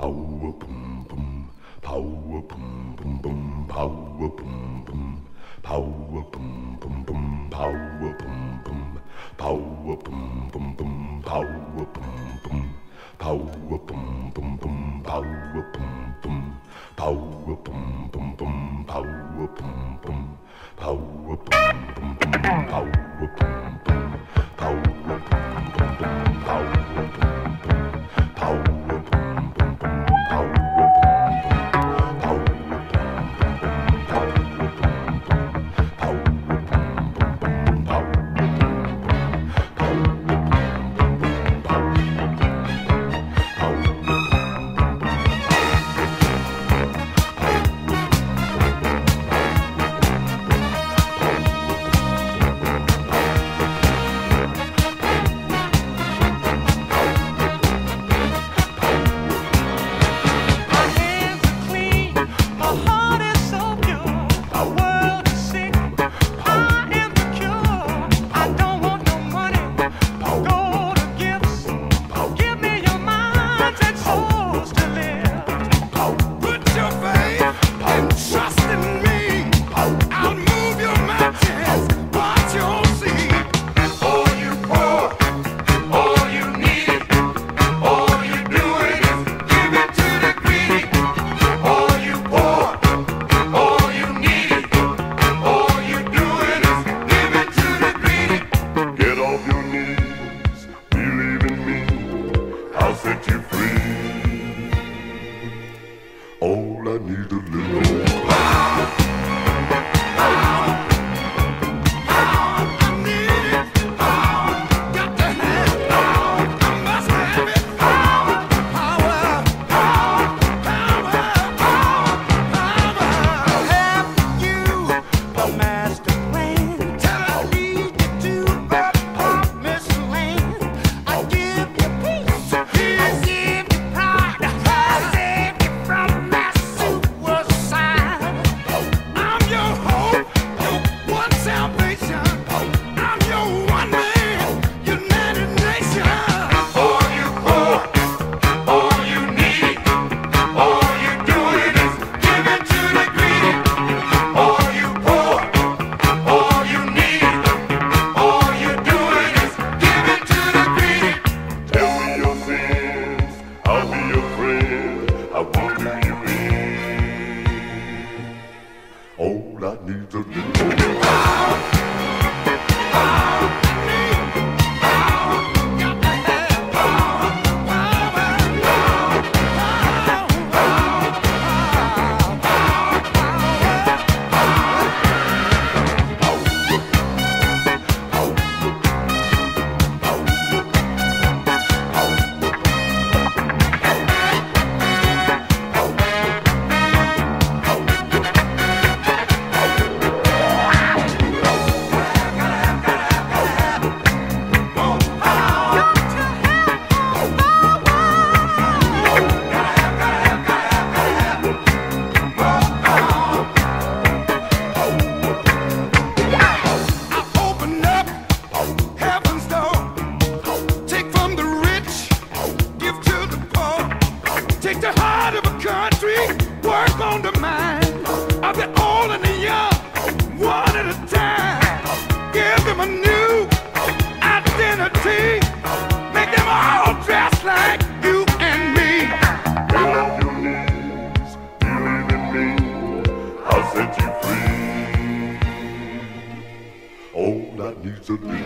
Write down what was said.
Power boom boom, power boom boom boom, power boom boom, power boom boom boom, power boom boom, power boom boom boom, power boom boom, power boom boom boom, power boom boom, power boom boom boom, power all I need's a little to be.